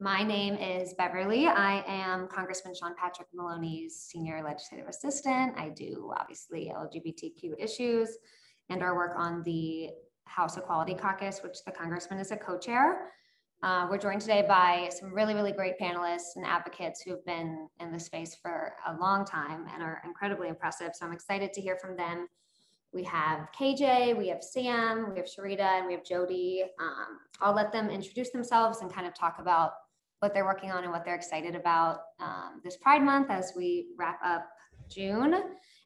My name is Beverly. I am Congressman Sean Patrick Maloney's senior legislative assistant. I do obviously LGBTQ issues and our work on the House Equality Caucus, which the congressman is a co-chair. Uh, we're joined today by some really, really great panelists and advocates who've been in the space for a long time and are incredibly impressive. So I'm excited to hear from them. We have KJ, we have Sam, we have Sharita, and we have JoDee. Um, I'll let them introduce themselves and kind of talk about what they're working on and what they're excited about um, this Pride Month as we wrap up June.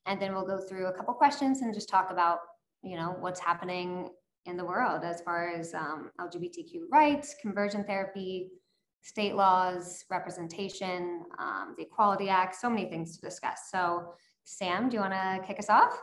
And then we'll go through a couple questions and just talk about, you know, what's happening in the world as far as um, LGBTQ rights, conversion therapy, state laws, representation, um, the Equality Act, so many things to discuss. So Sam, do you wanna kick us off?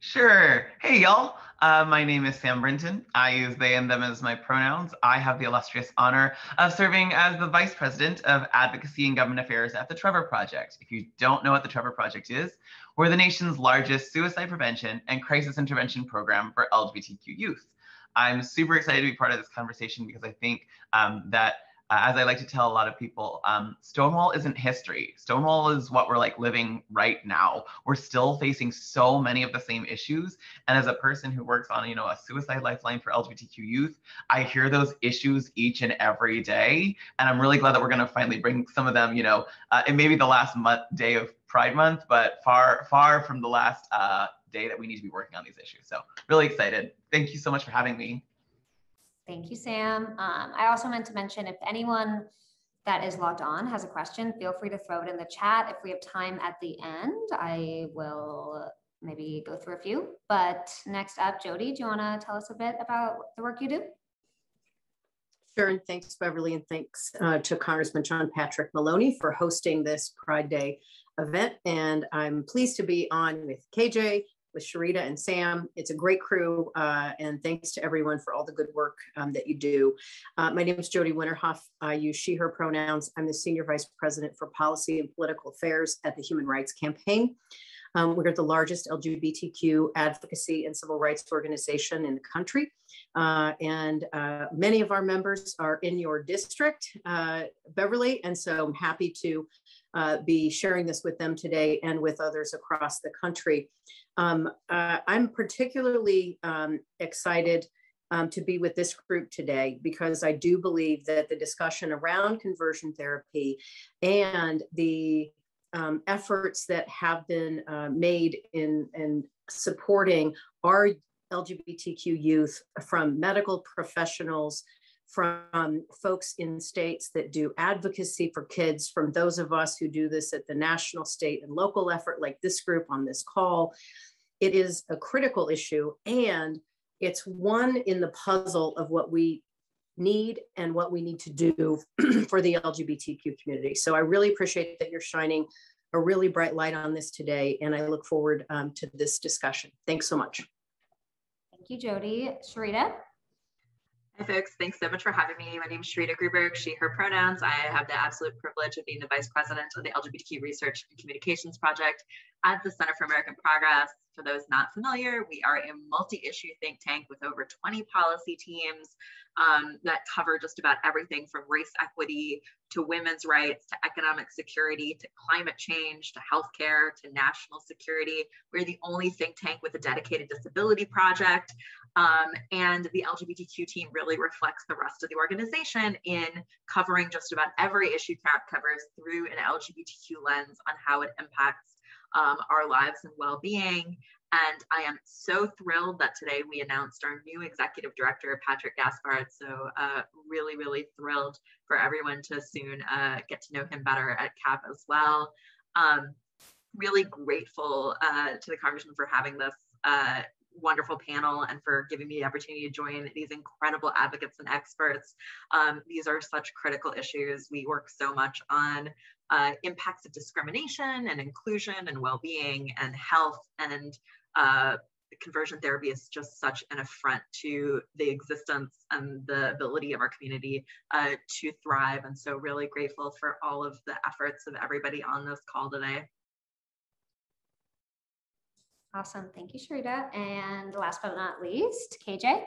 Sure. Hey, y'all. Uh, my name is Sam Brinton. I use they and them as my pronouns. I have the illustrious honor of serving as the Vice President of Advocacy and Government Affairs at the Trevor Project. If you don't know what the Trevor Project is, we're the nation's largest suicide prevention and crisis intervention program for LGBTQ youth. I'm super excited to be part of this conversation because I think um, that as I like to tell a lot of people, um, Stonewall isn't history. Stonewall is what we're like living right now. We're still facing so many of the same issues. And as a person who works on, you know, a suicide lifeline for LGBTQ youth, I hear those issues each and every day. And I'm really glad that we're going to finally bring some of them, you know, uh, it may be the last month, day of Pride Month, but far, far from the last uh, day that we need to be working on these issues. So really excited. Thank you so much for having me. Thank you, Sam. Um, I also meant to mention if anyone that is logged on has a question, feel free to throw it in the chat. If we have time at the end, I will maybe go through a few. But next up, JoDee, do you want to tell us a bit about the work you do? Sure, and thanks, Beverly, and thanks uh, to Congressman Sean Patrick Maloney for hosting this Pride Day event. And I'm pleased to be on with KJ, with Sharita and Sam. It's a great crew, uh, and thanks to everyone for all the good work um, that you do. Uh, my name is JoDee Winterhof. I use she, her pronouns. I'm the Senior Vice President for Policy and Political Affairs at the Human Rights Campaign. Um, we're the largest LGBTQ advocacy and civil rights organization in the country. Uh, and uh, many of our members are in your district, uh, Beverly. And so I'm happy to uh, be sharing this with them today and with others across the country. Um, uh, I'm particularly um, excited um, to be with this group today because I do believe that the discussion around conversion therapy and the um, efforts that have been uh, made in, in supporting our LGBTQ youth from medical professionals, from folks in states that do advocacy for kids, from those of us who do this at the national, state, and local effort, like this group on this call. It is a critical issue, and it's one in the puzzle of what we need and what we need to do for the LGBTQ community. So I really appreciate that you're shining a really bright light on this today, and I look forward um, to this discussion. Thanks so much. Thank you, JoDee. Sharita? Hi folks, thanks so much for having me. My name is Sharita Gruberg, she, her pronouns. I have the absolute privilege of being the Vice President of the LGBTQ Research and Communications Project at the Center for American Progress. For those not familiar, we are a multi-issue think tank with over 20 policy teams um, that cover just about everything from race equity to women's rights to economic security to climate change to healthcare to national security. We're the only think tank with a dedicated disability project. Um, and the LGBTQ team really reflects the rest of the organization in covering just about every issue CAP covers through an LGBTQ lens on how it impacts um, our lives and well-being. And I am so thrilled that today we announced our new executive director, Patrick Gaspard. So uh, really, really thrilled for everyone to soon uh, get to know him better at CAP as well. Um, really grateful uh, to the congressman for having this uh, wonderful panel and for giving me the opportunity to join these incredible advocates and experts. Um, these are such critical issues. We work so much on uh, impacts of discrimination and inclusion and well-being and health and uh, conversion therapy is just such an affront to the existence and the ability of our community uh, to thrive. And so really grateful for all of the efforts of everybody on this call today. Awesome. Thank you, Sharita. And last but not least, KJ.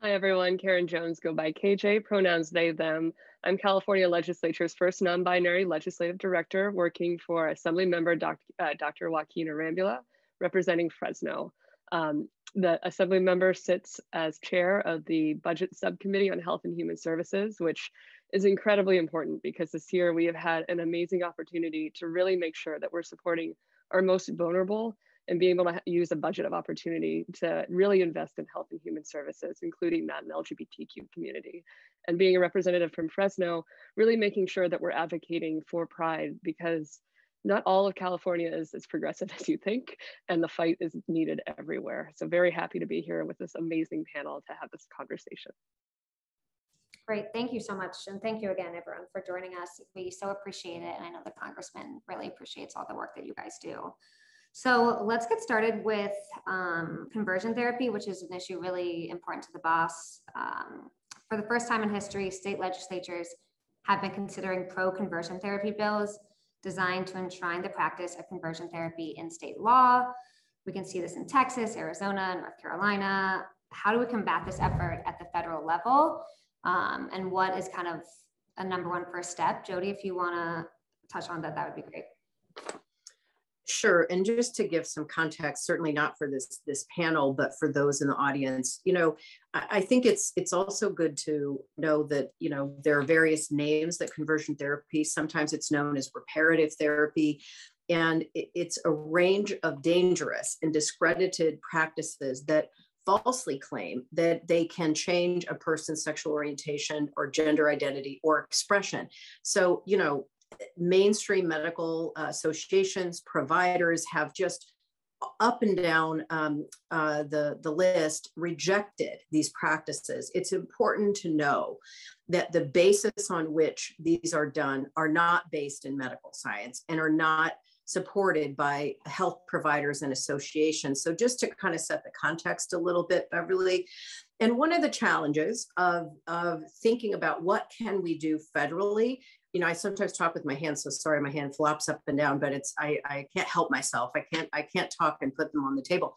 Hi, everyone. Karen Jones, go by KJ, pronouns they, them. I'm California Legislature's first non-binary legislative director working for Assembly Member Doc, uh, Dr. Joaquin Arambula, representing Fresno. Um, the Assembly member sits as chair of the Budget Subcommittee on Health and Human Services, which is incredibly important because this year we have had an amazing opportunity to really make sure that we're supporting our most vulnerable and being able to use a budget of opportunity to really invest in health and human services, including that in the LGBTQ community. And being a representative from Fresno, really making sure that we're advocating for pride because not all of California is as progressive as you think, and the fight is needed everywhere. So very happy to be here with this amazing panel to have this conversation. Great, thank you so much. And thank you again, everyone, for joining us. We so appreciate it. And I know the congressman really appreciates all the work that you guys do. So let's get started with um, conversion therapy, which is an issue really important to the boss. Um, for the first time in history, state legislatures have been considering pro-conversion therapy bills designed to enshrine the practice of conversion therapy in state law. We can see this in Texas, Arizona, North Carolina. How do we combat this effort at the federal level? Um, and what is kind of a number one first step? JoDee, if you wanna touch on that, that would be great. Sure, and just to give some context, certainly not for this this panel, but for those in the audience, you know, I, think it's it's also good to know that you know there are various names that conversion therapy. Sometimes it's known as reparative therapy, and it, it's a range of dangerous and discredited practices that falsely claim that they can change a person's sexual orientation or gender identity or expression. So, you know, mainstream medical uh, associations, providers have just up and down um, uh, the, the list rejected these practices. It's important to know that the basis on which these are done are not based in medical science and are not supported by health providers and associations. So just to kind of set the context a little bit, Beverly, and one of the challenges of, of thinking about what can we do federally you know, I sometimes talk with my hands. So sorry, my hand flops up and down, but it's I, I can't help myself. I can't I can't talk and put them on the table.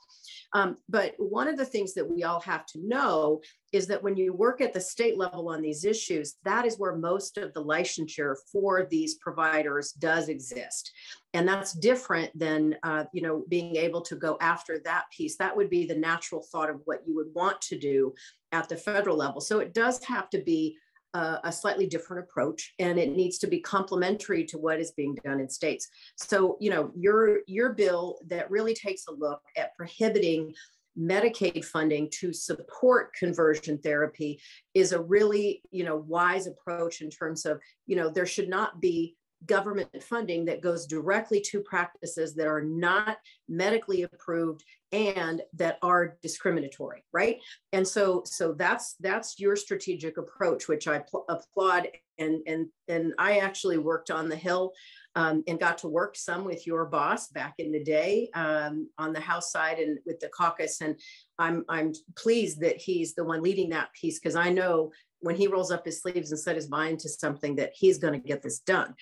Um, but one of the things that we all have to know is that when you work at the state level on these issues, that is where most of the licensure for these providers does exist, and that's different than uh, you know being able to go after that piece. That would be the natural thought of what you would want to do at the federal level. So it does have to be a, a slightly different approach and it needs to be complementary to what is being done in states. So, you know, your your bill that really takes a look at prohibiting Medicaid funding to support conversion therapy is a really, you know, wise approach in terms of, you know, there should not be government funding that goes directly to practices that are not medically approved and that are discriminatory right? And so so that's that's your strategic approach which i pl- applaud. And and and i actually worked on the hill um, and got to work some with your boss back in the day um, on the house side and with the caucus. And i'm i'm pleased that he's the one leading that piece because i know when he rolls up his sleeves and set his mind to something that he's going to get this done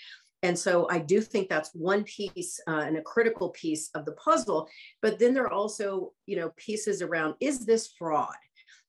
and so I do think that's one piece uh, and a critical piece of the puzzle. But then there are also, you know, pieces around is this fraud?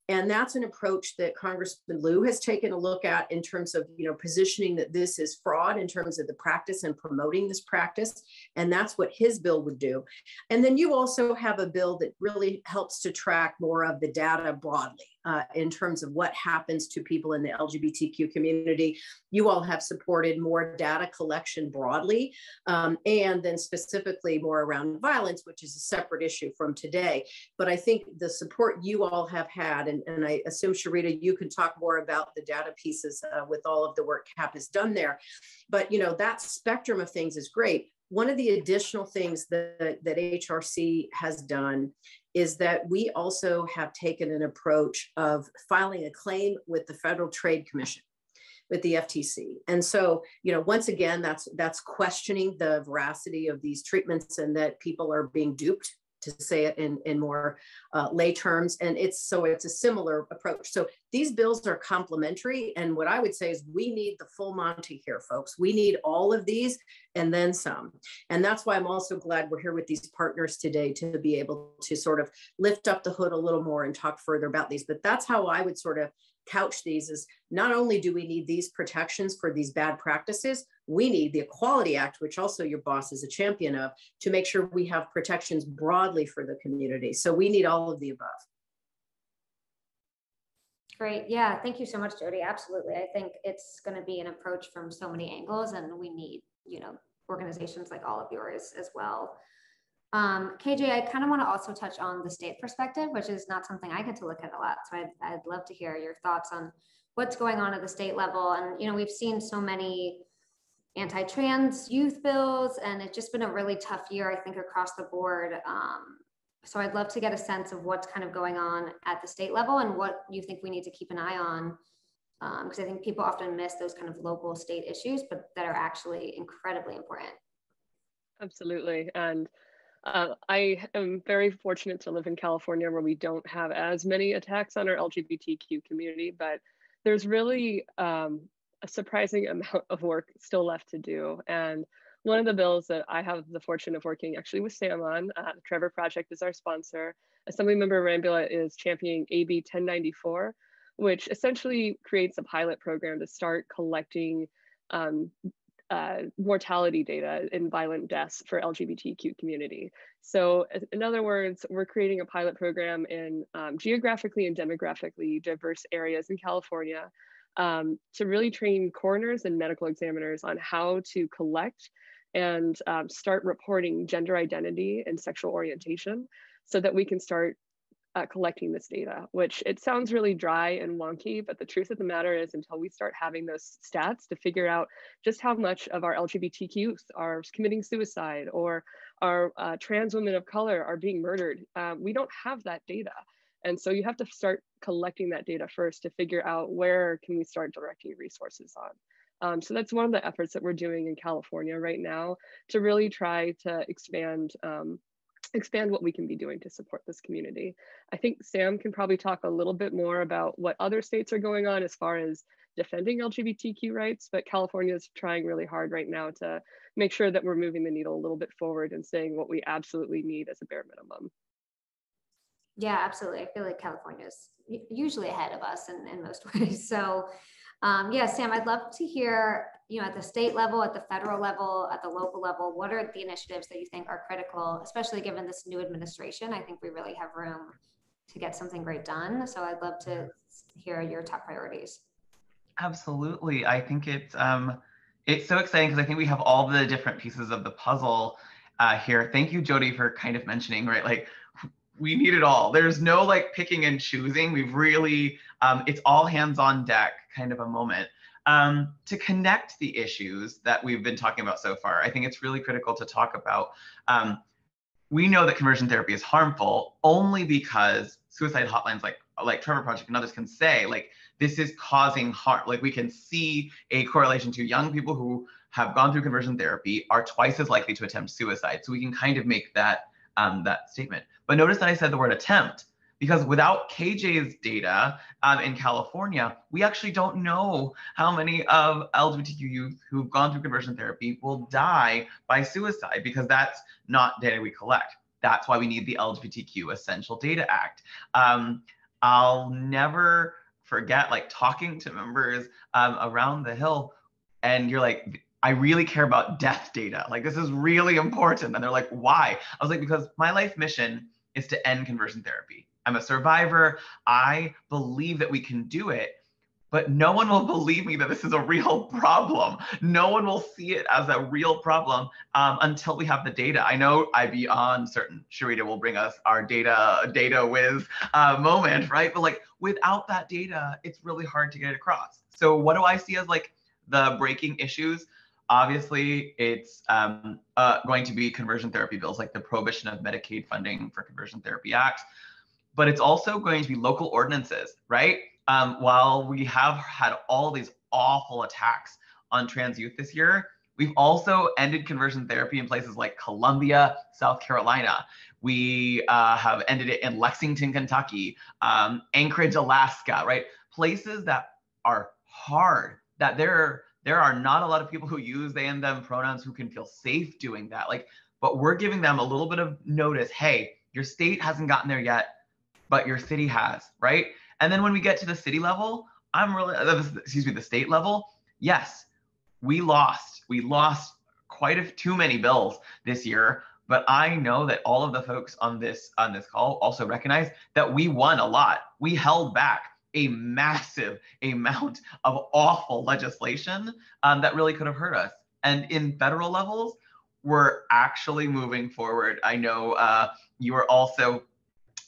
And that's an approach that Congressman Lieu has taken a look at in terms of, you know, positioning that this is fraud in terms of the practice and promoting this practice. And that's what his bill would do. And then you also have a bill that really helps to track more of the data broadly uh, in terms of what happens to people in the LGBTQ community. You all have supported more data collection broadly, um, and then specifically more around violence, which is a separate issue from today. But I think the support you all have had, and, and I assume, Sharita, you can talk more about the data pieces uh, with all of the work CAP has done there. But, you know, that spectrum of things is great. One of the additional things that, that HRC has done is that we also have taken an approach of filing a claim with the Federal Trade Commission with the FTC. And so, you know, once again, that's that's questioning the veracity of these treatments and that people are being duped to say it in, in more uh, lay terms. And it's so it's a similar approach. So these bills are complementary. And what I would say is we need the full Monty here, folks. We need all of these and then some. And that's why I'm also glad we're here with these partners today to be able to sort of lift up the hood a little more and talk further about these. But that's how I would sort of couch these is not only do we need these protections for these bad practices, we need the Equality Act, which also your boss is a champion of, to make sure we have protections broadly for the community. So we need all of the above. Great. Yeah. Thank you so much, JoDee. Absolutely. I think it's going to be an approach from so many angles, and we need, you know, organizations like all of yours as well. Um, KJ, I kind of want to also touch on the state perspective, which is not something I get to look at a lot. So I'd, I'd love to hear your thoughts on what's going on at the state level. And, you know, we've seen so many anti-trans youth bills, and it's just been a really tough year, I think, across the board. Um, so I'd love to get a sense of what's kind of going on at the state level and what you think we need to keep an eye on. Because um, I think people often miss those kind of local state issues, but that are actually incredibly important. Absolutely. And uh, I am very fortunate to live in California where we don't have as many attacks on our LGBTQ community, but there's really um, a surprising amount of work still left to do. And one of the bills that I have the fortune of working actually with Sam on, uh, the Trevor Project is our sponsor. Assemblymember Arambula is championing AB 1094, which essentially creates a pilot program to start collecting um, uh, mortality data in violent deaths for LGBTQ community. So in other words, we're creating a pilot program in um, geographically and demographically diverse areas in California um, to really train coroners and medical examiners on how to collect and um, start reporting gender identity and sexual orientation so that we can start uh, collecting this data, which it sounds really dry and wonky, but the truth of the matter is until we start having those stats to figure out just how much of our LGBTQ are committing suicide or our uh, trans women of color are being murdered, uh, we don't have that data. And so you have to start collecting that data first to figure out where can we start directing resources on. Um, so that's one of the efforts that we're doing in California right now to really try to expand um, expand what we can be doing to support this community. I think Sam can probably talk a little bit more about what other states are going on as far as defending LGBTQ rights, but California is trying really hard right now to make sure that we're moving the needle a little bit forward and saying what we absolutely need as a bare minimum. Yeah, absolutely. I feel like California is usually ahead of us in, in most ways. So um, yeah, Sam, I'd love to hear, you know, at the state level, at the federal level, at the local level, what are the initiatives that you think are critical, especially given this new administration? I think we really have room to get something great done. So I'd love to hear your top priorities. Absolutely. I think it's um, it's so exciting because I think we have all the different pieces of the puzzle uh, here. Thank you, JoDee, for kind of mentioning, right? Like we need it all. There's no like picking and choosing. We've really, um, it's all hands on deck kind of a moment. Um, to connect the issues that we've been talking about so far, I think it's really critical to talk about. Um, we know that conversion therapy is harmful only because suicide hotlines like like Trevor Project and others can say like this is causing harm. Like we can see a correlation to young people who have gone through conversion therapy are twice as likely to attempt suicide. So we can kind of make that um, that statement. But notice that I said the word attempt because without KJ's data um, in California, we actually don't know how many of LGBTQ youth who've gone through conversion therapy will die by suicide because that's not data we collect. That's why we need the LGBTQ Essential Data Act. Um, I'll never forget like talking to members um, around the hill and you're like I really care about death data. Like this is really important. And they're like, why? I was like, because my life mission is to end conversion therapy. I'm a survivor. I believe that we can do it, but no one will believe me that this is a real problem. No one will see it as a real problem um, until we have the data. I know I be on certain. Sharita will bring us our data data whiz uh, moment, right? But like without that data, it's really hard to get it across. So what do I see as like the breaking issues? Obviously, it's um, uh, going to be conversion therapy bills like the prohibition of Medicaid funding for conversion therapy acts, but it's also going to be local ordinances, right? Um, while we have had all these awful attacks on trans youth this year, we've also ended conversion therapy in places like Columbia, South Carolina. We uh, have ended it in Lexington, Kentucky, um, Anchorage, Alaska, right? Places that are hard, that there, there are not a lot of people who use they and them pronouns who can feel safe doing that. Like, but we're giving them a little bit of notice. Hey, your state hasn't gotten there yet, but your city has, right? And then when we get to the city level, I'm really, uh, excuse me, the state level, yes, we lost. We lost quite a too many bills this year but I know that all of the folks on this on this call also recognize that we won a lot. We held back a massive amount of awful legislation um, that really could have hurt us. And in federal levels, we're actually moving forward. I know uh, you are also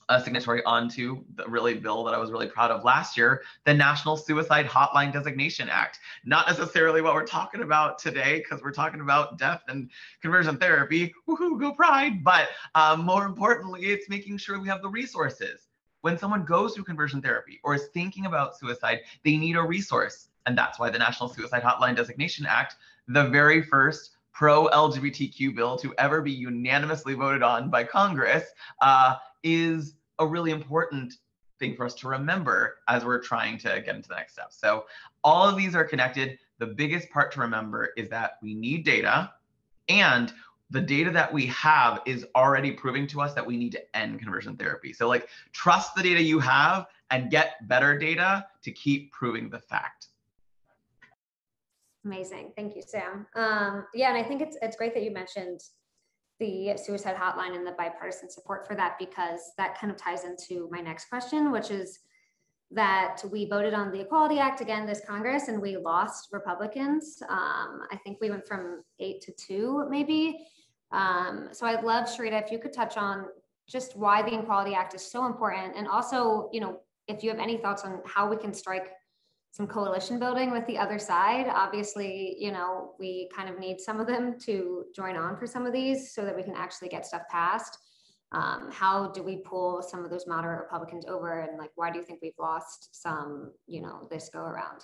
a signatory onto the really bill that I was really proud of last year, the National Suicide Hotline Designation Act. Not necessarily what we're talking about today, because we're talking about death and conversion therapy. Woohoo, go pride! But um, more importantly, it's making sure we have the resources. When someone goes through conversion therapy or is thinking about suicide, they need a resource. And that's why the National Suicide Hotline Designation Act, the very first pro LGBTQ bill to ever be unanimously voted on by Congress, uh, is a really important thing for us to remember as we're trying to get into the next step. So all of these are connected. The biggest part to remember is that we need data and the data that we have is already proving to us that we need to end conversion therapy. So like trust the data you have and get better data to keep proving the fact. Amazing. Thank you, Sam. Um, yeah, and I think it's it's great that you mentioned the suicide hotline and the bipartisan support for that because that kind of ties into my next question, which is that we voted on the Equality Act again this Congress and we lost Republicans. Um, I think we went from eight to two, maybe. Um, so I'd love, Sharita, if you could touch on just why the Equality Act is so important and also, you know, if you have any thoughts on how we can strike some coalition building with the other side. Obviously, you know, we kind of need some of them to join on for some of these so that we can actually get stuff passed. Um, how do we pull some of those moderate Republicans over and like, why do you think we've lost some, you know, this go around?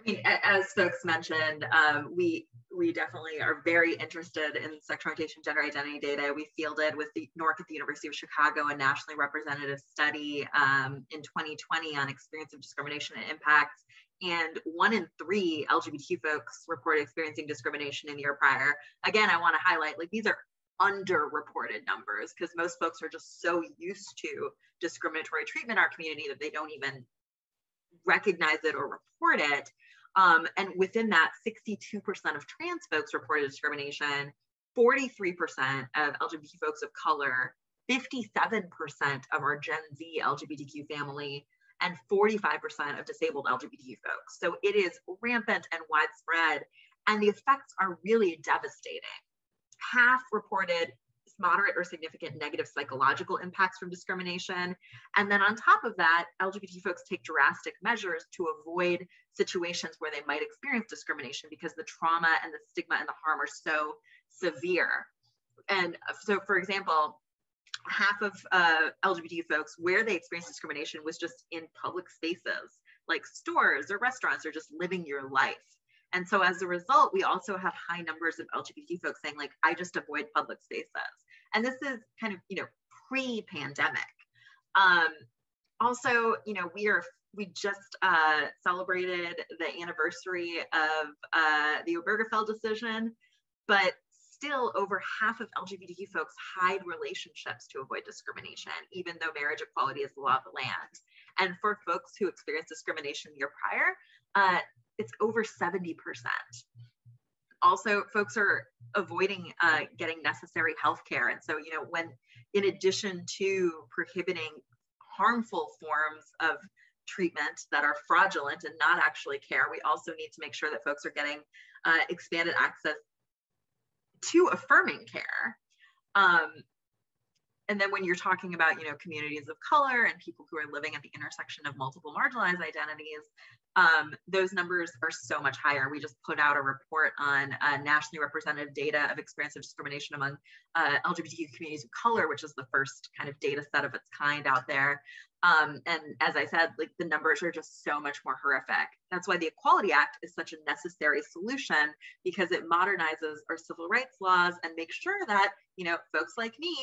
I mean, as folks mentioned, um, we we definitely are very interested in sexual orientation, gender identity data. We fielded with the NORC at the University of Chicago a nationally representative study um, in 2020 on experience of discrimination and impacts. And one in three LGBT folks reported experiencing discrimination in the year prior. Again, I want to highlight like these are underreported numbers because most folks are just so used to discriminatory treatment in our community that they don't even recognize it or report it. Um, and within that, 62% of trans folks reported discrimination, 43% of LGBT folks of color, 57% of our Gen Z LGBTQ family, and 45% of disabled LGBT folks. So it is rampant and widespread, and the effects are really devastating. Half reported moderate or significant negative psychological impacts from discrimination. And then on top of that, LGBT folks take drastic measures to avoid situations where they might experience discrimination because the trauma and the stigma and the harm are so severe. And so, for example, half of uh, LGBT folks where they experience discrimination was just in public spaces like stores or restaurants or just living your life. And so as a result, we also have high numbers of LGBT folks saying like, I just avoid public spaces. And this is kind of, you know, pre-pandemic. Um, also, you know, we are we just uh, celebrated the anniversary of uh, the Obergefell decision, but still over half of LGBTQ folks hide relationships to avoid discrimination, even though marriage equality is the law of the land. And for folks who experienced discrimination the year prior, uh, it's over 70% also folks are avoiding uh, getting necessary health care. And so, you know, when in addition to prohibiting harmful forms of treatment that are fraudulent and not actually care, we also need to make sure that folks are getting uh, expanded access to affirming care. Um, and then when you're talking about you know communities of color and people who are living at the intersection of multiple marginalized identities um, those numbers are so much higher we just put out a report on uh, nationally representative data of experience of discrimination among uh, lgbtq communities of color which is the first kind of data set of its kind out there um, and as I said, like the numbers are just so much more horrific. That's why the Equality Act is such a necessary solution because it modernizes our civil rights laws and makes sure that, you know, folks like me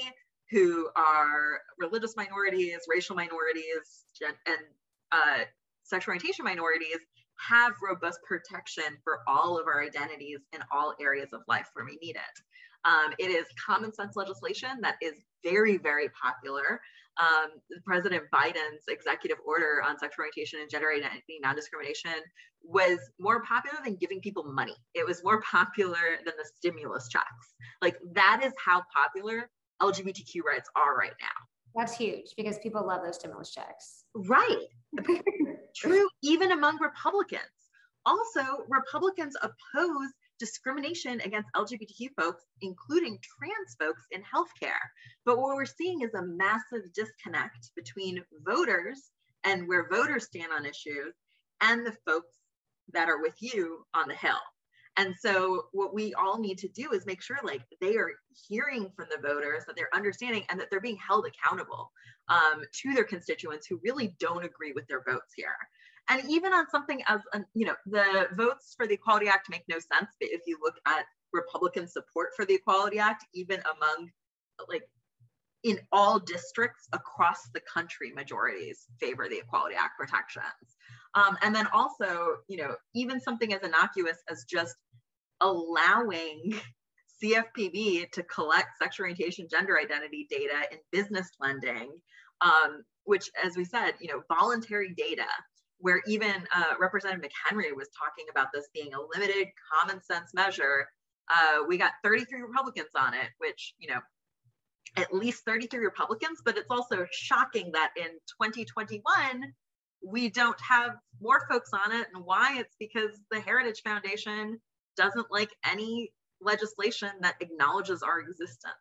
who are religious minorities, racial minorities, and uh, sexual orientation minorities have robust protection for all of our identities in all areas of life where we need it. Um, it is common sense legislation that is very, very popular. Um, President Biden's executive order on sexual orientation and gender identity non-discrimination was more popular than giving people money. It was more popular than the stimulus checks. Like that is how popular LGBTQ rights are right now. That's huge because people love those stimulus checks. Right. True, even among Republicans. Also, Republicans oppose discrimination against LGBTQ folks, including trans folks in healthcare. But what we're seeing is a massive disconnect between voters and where voters stand on issues and the folks that are with you on the Hill. And so what we all need to do is make sure like they are hearing from the voters, that they're understanding and that they're being held accountable um, to their constituents who really don't agree with their votes here. And even on something as, you know, the votes for the Equality Act make no sense. But if you look at Republican support for the Equality Act, even among like in all districts across the country, majorities favor the Equality Act protections. Um, and then also, you know, even something as innocuous as just allowing CFPB to collect sexual orientation, gender identity data in business lending, um, which, as we said, you know, voluntary data, where even uh, Representative McHenry was talking about this being a limited common sense measure. Uh, we got 33 Republicans on it, which, you know, at least 33 Republicans, but it's also shocking that in 2021, we don't have more folks on it. And why? It's because the Heritage Foundation doesn't like any legislation that acknowledges our existence.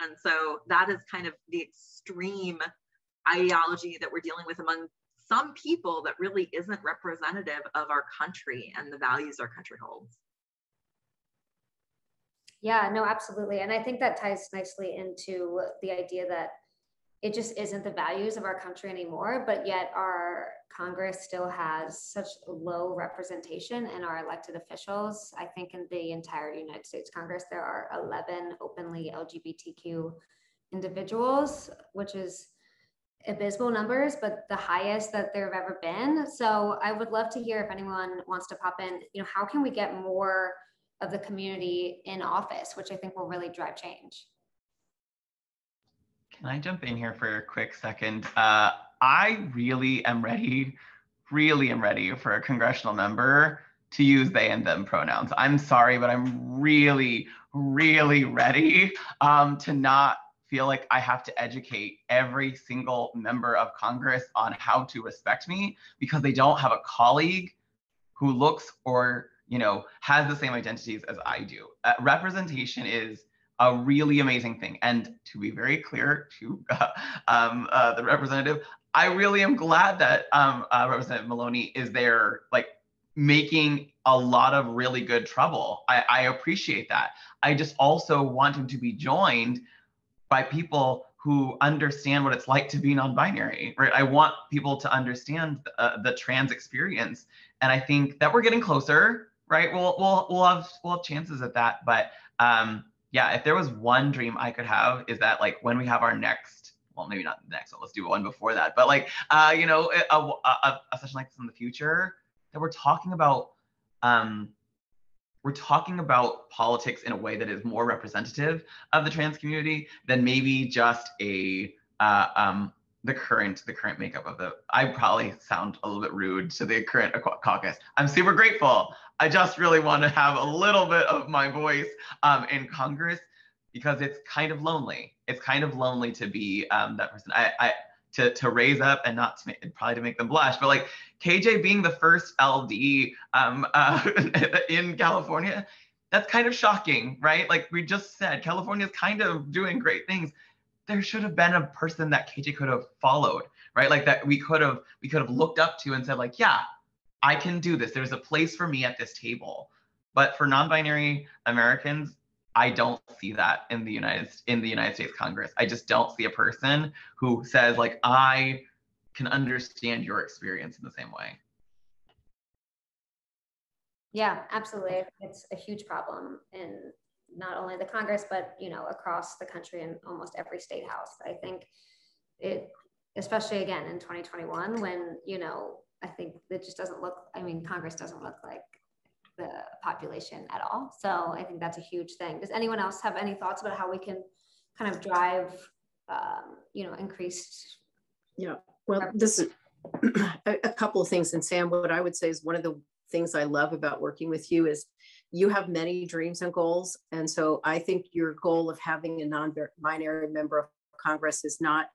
And so that is kind of the extreme ideology that we're dealing with among some people that really isn't representative of our country and the values our country holds. Yeah, no, absolutely. And I think that ties nicely into the idea that it just isn't the values of our country anymore, but yet our Congress still has such low representation in our elected officials. I think in the entire United States Congress, there are 11 openly LGBTQ individuals, which is abysmal numbers, but the highest that there have ever been. So I would love to hear if anyone wants to pop in, you know, how can we get more of the community in office, which I think will really drive change? Can I jump in here for a quick second? Uh, I really am ready, really am ready for a congressional member to use they and them pronouns. I'm sorry, but I'm really, really ready um, to not feel like I have to educate every single member of Congress on how to respect me because they don't have a colleague who looks or you know has the same identities as I do. Uh, representation is a really amazing thing. And to be very clear to uh, um, uh, the representative, I really am glad that um, uh, Representative Maloney is there, like making a lot of really good trouble. I, I appreciate that. I just also want him to be joined by people who understand what it's like to be non-binary, right? I want people to understand uh, the trans experience, and I think that we're getting closer, right? We'll we'll we'll have we'll have chances at that, but um, yeah, if there was one dream I could have is that like when we have our next, well, maybe not the next, so let's do one before that, but like, uh, you know, a, a, a session like this in the future that we're talking about, um, we're talking about politics in a way that is more representative of the trans community than maybe just a uh, um, the current the current makeup of the i probably sound a little bit rude to the current caucus. I'm super grateful i just really want to have a little bit of my voice um, in congress because it's kind of lonely. It's kind of lonely to be um, that person. I i to to raise up and not to make, probably to make them blush but like kj being the first ld um, uh, in california that's kind of shocking right? Like we just said california is kind of doing great things. There should have been a person that KJ could have followed, right? Like that we could have we could have looked up to and said like, yeah, I can do this. There's a place for me at this table. But for non-binary Americans, I don't see that in the United in the United States Congress. I just don't see a person who says like I can understand your experience in the same way. Yeah, absolutely. It's a huge problem in not only the Congress, but you know, across the country in almost every state house. I think it, especially again in 2021, when you know, I think it just doesn't look. I mean, Congress doesn't look like the population at all. So I think that's a huge thing. Does anyone else have any thoughts about how we can kind of drive, um, you know, increased? Yeah. Well, this is a, a couple of things. And Sam, what I would say is one of the things I love about working with you is you have many dreams and goals. And so I think your goal of having a non-binary member of Congress is not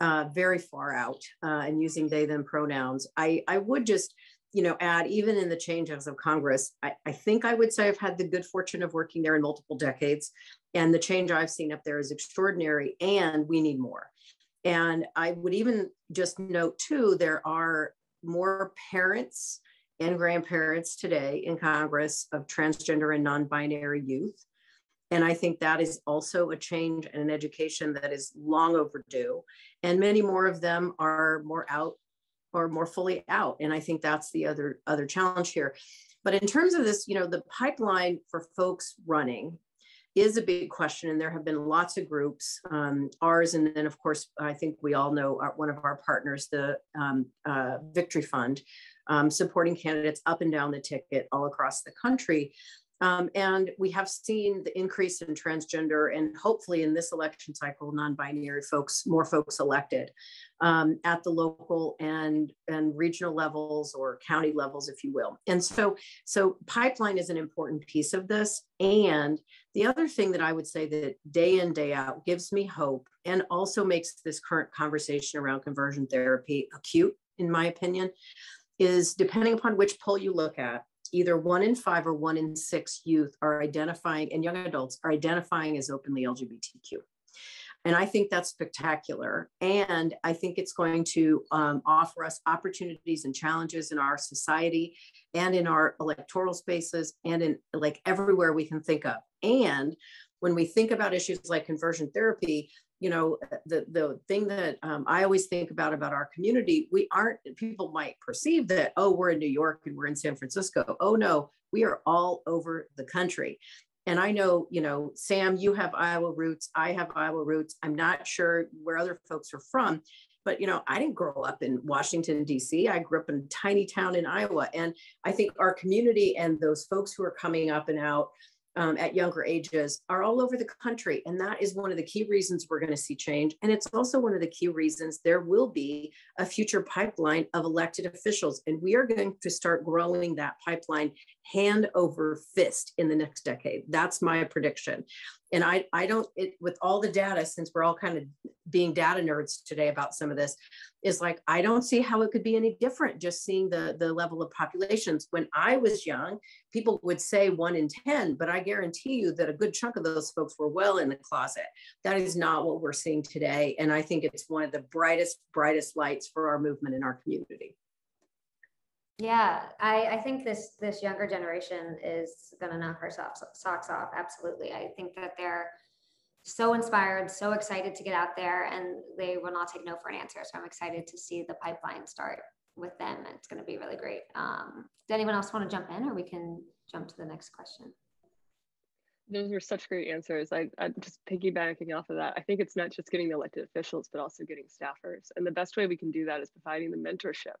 uh, very far out uh, and using they, them pronouns. I, I would just, you know, add even in the changes of Congress, I, I think I would say I've had the good fortune of working there in multiple decades. And the change I've seen up there is extraordinary and we need more. And I would even just note too, there are more parents and grandparents today in Congress of transgender and non binary youth. And I think that is also a change and an education that is long overdue. And many more of them are more out or more fully out. And I think that's the other other challenge here. But in terms of this, you know, the pipeline for folks running is a big question. And there have been lots of groups, um, ours, and then of course, I think we all know our, one of our partners, the um, uh, Victory Fund, um, supporting candidates up and down the ticket all across the country. Um, and we have seen the increase in transgender and hopefully in this election cycle, non-binary folks, more folks elected um, at the local and, and regional levels or county levels, if you will. And so, so pipeline is an important piece of this. And the other thing that I would say that day in, day out gives me hope and also makes this current conversation around conversion therapy acute, in my opinion, is depending upon which poll you look at, either one in five or one in six youth are identifying and young adults are identifying as openly LGBTQ. And I think that's spectacular. And I think it's going to um, offer us opportunities and challenges in our society and in our electoral spaces and in like everywhere we can think of. And when we think about issues like conversion therapy, you know the the thing that um, i always think about about our community we aren't people might perceive that oh we're in new york and we're in san francisco. Oh no we are all over the country. And i know you know sam you have iowa roots i have iowa roots. I'm not sure where other folks are from but you know i didn't grow up in washington d.c i grew up in a tiny town in iowa. And i think our community and those folks who are coming up and out um, at younger ages are all over the country. And that is one of the key reasons we're going to see change. And it's also one of the key reasons there will be a future pipeline of elected officials. And we are going to start growing that pipeline hand over fist in the next decade. That's my prediction. And I, I don't, it, with all the data, since we're all kind of being data nerds today about some of this, is like, I don't see how it could be any different just seeing the, the level of populations. When I was young, people would say one in 10, but I guarantee you that a good chunk of those folks were well in the closet. That is not what we're seeing today. And I think it's one of the brightest, brightest lights for our movement in our community. Yeah, I, I think this this younger generation is going to knock our socks, off. Absolutely. I think that they're so inspired, so excited to get out there, and they will not take no for an answer. So I'm excited to see the pipeline start with them. It's going to be really great. Um, does anyone else want to jump in, or we can jump to the next question? Those were such great answers. I, I just piggybacking off of that. I think it's not just getting the elected officials, but also getting staffers. And the best way we can do that is providing the mentorship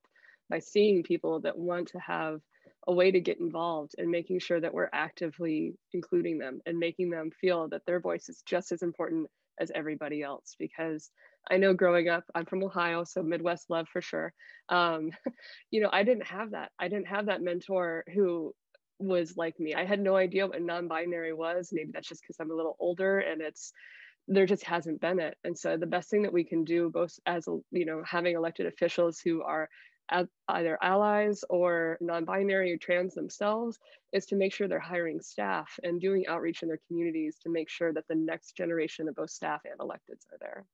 by seeing people that want to have a way to get involved and making sure that we're actively including them and making them feel that their voice is just as important as everybody else. Because i know growing up i'm from ohio so midwest love for sure. Um, you know i didn't have that. I didn't have that mentor who was like me. I had no idea what non-binary was. Maybe that's just because i'm a little older and it's there just hasn't been it. And so the best thing that we can do both as you know having elected officials who are either allies or non-binary or trans themselves is to make sure they're hiring staff and doing outreach in their communities to make sure that the next generation of both staff and electeds are there.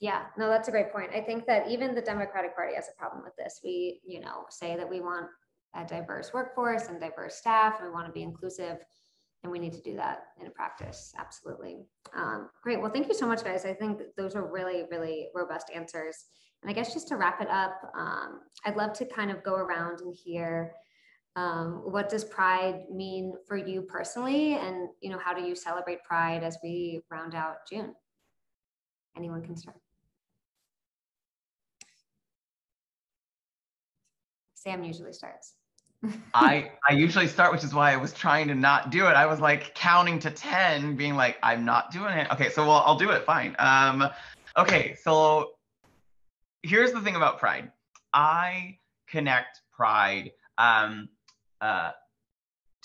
Yeah, no, that's a great point. I think that even the Democratic Party has a problem with this. We, you know, say that we want a diverse workforce and diverse staff, and we want to be inclusive, and we need to do that in practice. Absolutely. Um, great. Well, thank you so much, guys. I think those are really, really robust answers. And I guess just to wrap it up, um, I'd love to kind of go around and hear um, what does Pride mean for you personally, and you know, how do you celebrate Pride as we round out June? Anyone can start. Sam usually starts. I I usually start, which is why I was trying to not do it. I was like counting to 10, being like, I'm not doing it. Okay, so well, I'll do it, fine. Um, okay, so here's the thing about pride. I connect pride um, uh,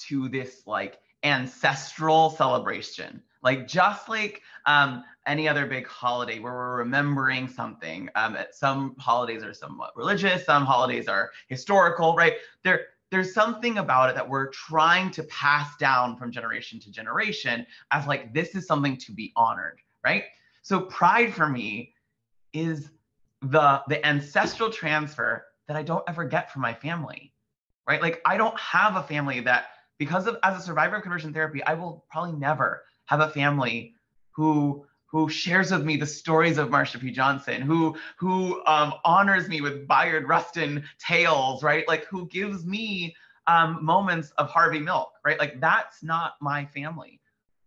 to this like ancestral celebration. Like just like um, any other big holiday where we're remembering something. Um, some holidays are somewhat religious, some holidays are historical, right? There, there's something about it that we're trying to pass down from generation to generation as like this is something to be honored, right? So pride for me is the the ancestral transfer that I don't ever get from my family, right? Like I don't have a family that because of as a survivor of conversion therapy, I will probably never have a family who who shares with me the stories of Marsha P. Johnson, who who um, honors me with Bayard Rustin tales, right? Like who gives me um, moments of Harvey Milk, right? Like that's not my family,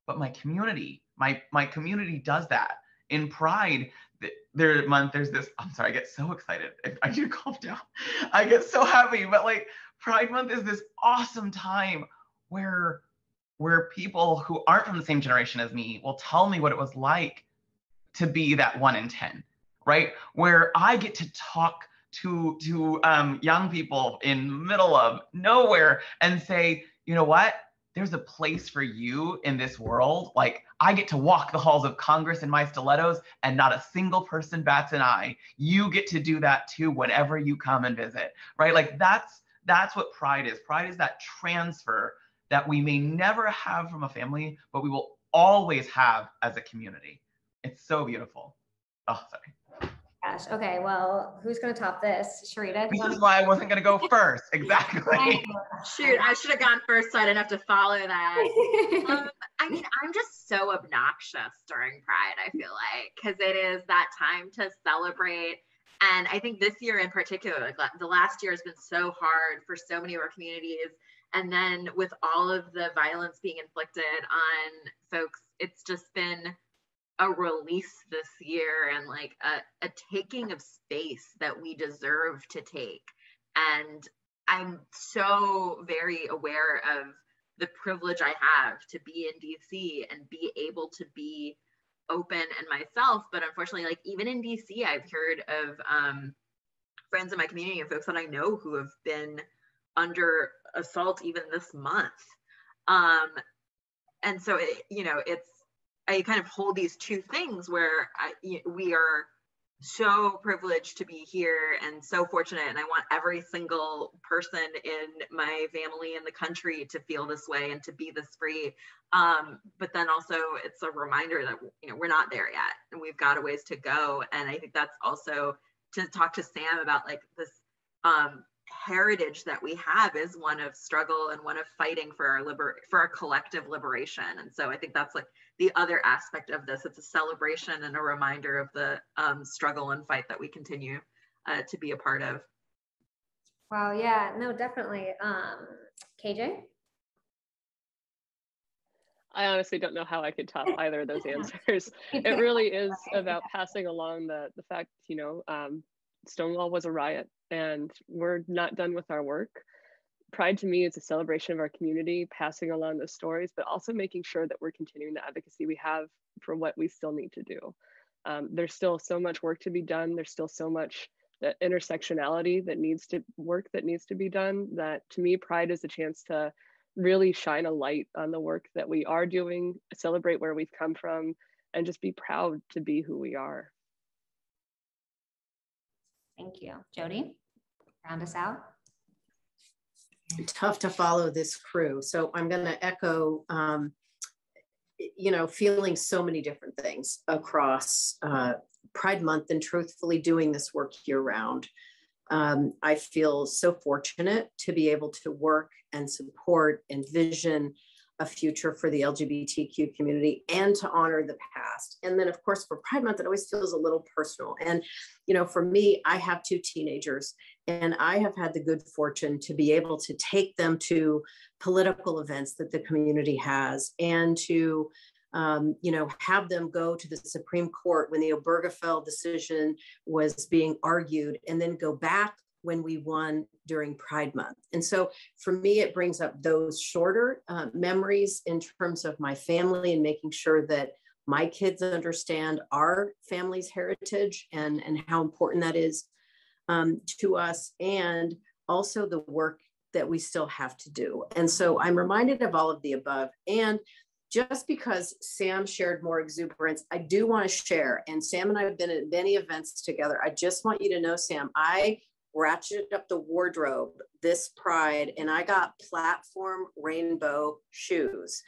but my community, my my community does that. In Pride, there month there's this. I'm sorry, I get so excited. I need to calm down. I get so happy, but like Pride Month is this awesome time where where people who aren't from the same generation as me will tell me what it was like to be that one in 10, right? Where I get to talk to, to um, young people in the middle of nowhere and say, you know what? There's a place for you in this world. Like I get to walk the halls of Congress in my stilettos and not a single person bats an eye. You get to do that too whenever you come and visit, right? Like that's that's what pride is. Pride is that transfer that we may never have from a family, but we will always have as a community. It's so beautiful. Oh, sorry. Gosh. Okay. Well, who's going to top this? Sharita? This is why I wasn't going to go first. Exactly. Shoot, I should have gone first so I didn't have to follow that. um, I mean, I'm just so obnoxious during Pride, I feel like, because it is that time to celebrate. And I think this year in particular, like the last year has been so hard for so many of our communities and then with all of the violence being inflicted on folks it's just been a release this year and like a, a taking of space that we deserve to take. And i'm so very aware of the privilege i have to be in dc and be able to be open and myself. But unfortunately like even in dc i've heard of um, friends in my community and folks that i know who have been under assault even this month. Um, and so, it, you know, it's, I kind of hold these two things where I, we are so privileged to be here and so fortunate. And I want every single person in my family in the country to feel this way and to be this free. Um, but then also it's a reminder that, you know, we're not there yet and we've got a ways to go. And I think that's also to talk to Sam about like this um, heritage that we have is one of struggle and one of fighting for our liber for our collective liberation. And so i think that's like the other aspect of this. It's a celebration and a reminder of the um, struggle and fight that we continue uh, to be a part of. Wow yeah no definitely. Um kj I honestly don't know how I could top either of those answers. It really is about passing along the the fact, you know, um, Stonewall was a riot and we're not done with our work. Pride to me is a celebration of our community, passing along those stories, but also making sure that we're continuing the advocacy we have for what we still need to do. Um, there's still so much work to be done. There's still so much that intersectionality that needs to work that needs to be done that to me, Pride is a chance to really shine a light on the work that we are doing, celebrate where we've come from, and just be proud to be who we are. Thank you. JoDee, round us out. Tough to follow this crew. So I'm going to echo, um, you know, feeling so many different things across uh, Pride Month and truthfully doing this work year round. Um, I feel so fortunate to be able to work and support and vision a future for the LGBTQ community and to honor the past. And then, of course, for Pride Month, it always feels a little personal. And, you know, for me, I have two teenagers, and I have had the good fortune to be able to take them to political events that the community has and to um, you know, have them go to the Supreme Court when the Obergefell decision was being argued, and then go back when we won during Pride Month. And so for me, it brings up those shorter uh, memories in terms of my family and making sure that my kids understand our family's heritage and, and how important that is um, to us, and also the work that we still have to do. And so I'm reminded of all of the above. And just because Sam shared more exuberance, I do want to share. And Sam and I have been at many events together. I just want you to know, Sam, I ratcheted up the wardrobe this pride and I got platform rainbow shoes.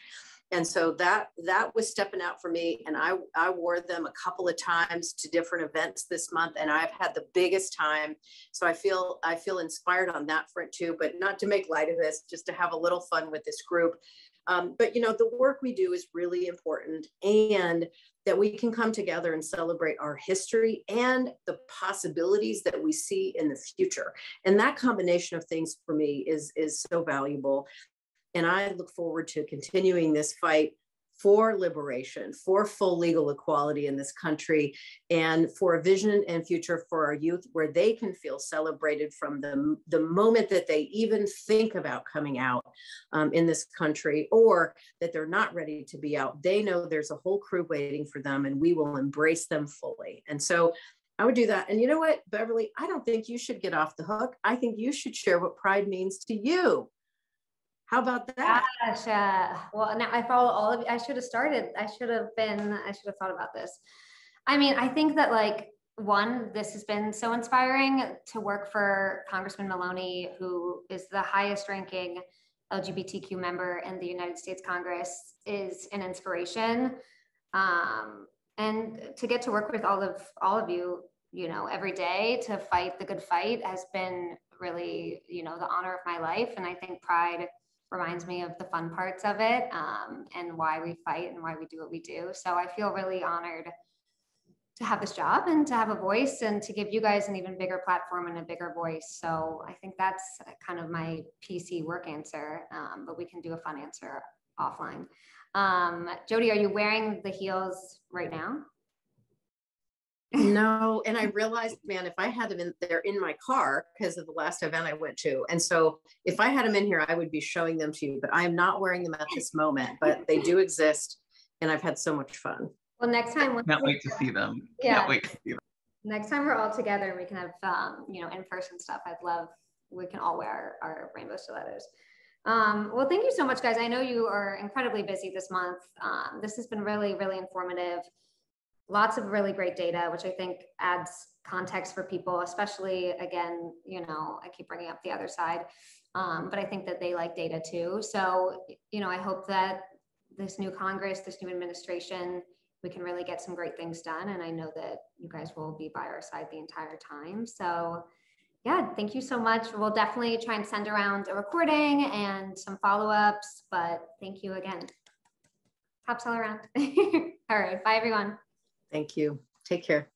And so that that was stepping out for me. And I, I wore them a couple of times to different events this month and I've had the biggest time. So I feel I feel inspired on that front too, but not to make light of this, just to have a little fun with this group. Um, but you know, the work we do is really important and that we can come together and celebrate our history and the possibilities that we see in the future. And that combination of things for me is, is so valuable. And I look forward to continuing this fight for liberation, for full legal equality in this country, and for a vision and future for our youth where they can feel celebrated from the, the moment that they even think about coming out um, in this country or that they're not ready to be out. They know there's a whole crew waiting for them and we will embrace them fully. And so I would do that. And you know what, Beverly, I don't think you should get off the hook. I think you should share what pride means to you. How about that? Gosh, uh, well, now I follow all of you. I should have started. I should have been, I should have thought about this. I mean, I think that like, one, this has been so inspiring to work for Congressman Maloney, who is the highest ranking LGBTQ member in the United States Congress, is an inspiration. Um, and to get to work with all of all of you, you know, every day to fight the good fight has been really, you know, the honor of my life. And I think Pride reminds me of the fun parts of it um, and why we fight and why we do what we do. So I feel really honored to have this job and to have a voice and to give you guys an even bigger platform and a bigger voice. So I think that's kind of my PC work answer, um, but we can do a fun answer offline. Um, JoDee, are you wearing the heels right now? No and i realized man if i had them in there in my car because of the last event i went to and so if i had them in here i would be showing them to you but i'm not wearing them at this moment but they do exist and i've had so much fun. Well next time can't wait to see them. Yeah. Can't wait to see them. Next time we're all together and we can have um, you know in-person stuff i'd love we can all wear our, our rainbow stilettos. Um, well thank you so much guys. I know you are incredibly busy this month. Um, this has been really really informative lots of really great data, which I think adds context for people, especially again, you know, I keep bringing up the other side, um, but I think that they like data too. So, you know, I hope that this new Congress, this new administration, we can really get some great things done. And I know that you guys will be by our side the entire time. So, yeah, thank you so much. We'll definitely try and send around a recording and some follow ups, but thank you again. Pops all around. all right. Bye, everyone. Thank you. Take care.